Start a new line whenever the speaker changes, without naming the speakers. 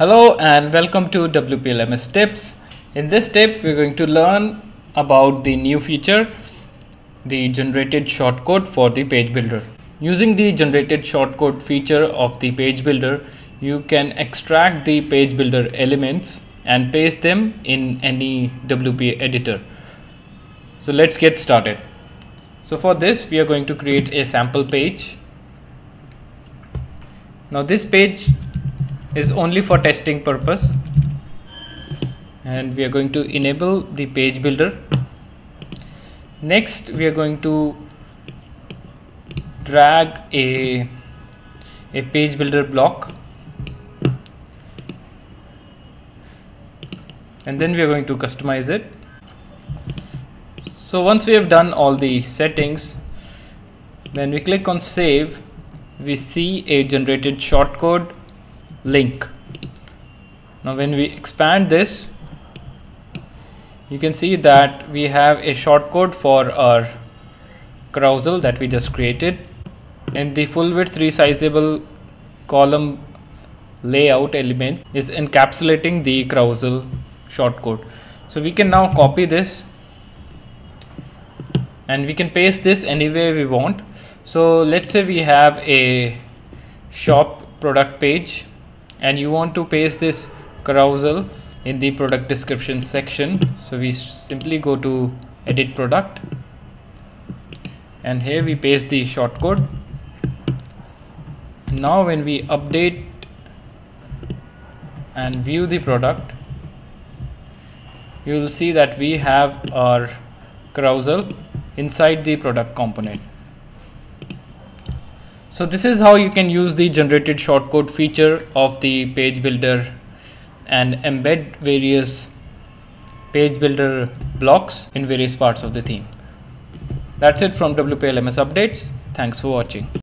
Hello and welcome to WPLMS tips. In this tip we're going to learn about the new feature the generated shortcode for the page builder. Using the generated shortcode feature of the page builder you can extract the page builder elements and paste them in any WP editor. So let's get started. So for this we are going to create a sample page. Now this page is only for testing purpose. And we are going to enable the page builder. Next we are going to drag a a page builder block. And then we are going to customize it. So once we have done all the settings when we click on save. We see a generated shortcode link. Now when we expand this you can see that we have a shortcode for our carousel that we just created. And the full width resizable column layout element is encapsulating the carousel shortcode so we can now copy this and we can paste this anywhere we want. So let's say we have a shop product page and you want to paste this carousel in the product description section. So we simply go to edit product. And here we paste the shortcode now when we update and view the product you will see that we have our carousel inside the product component so this is how you can use the generated shortcode feature of the page builder and embed various page builder blocks in various parts of the theme. That's it from WPLMS updates. Thanks for watching.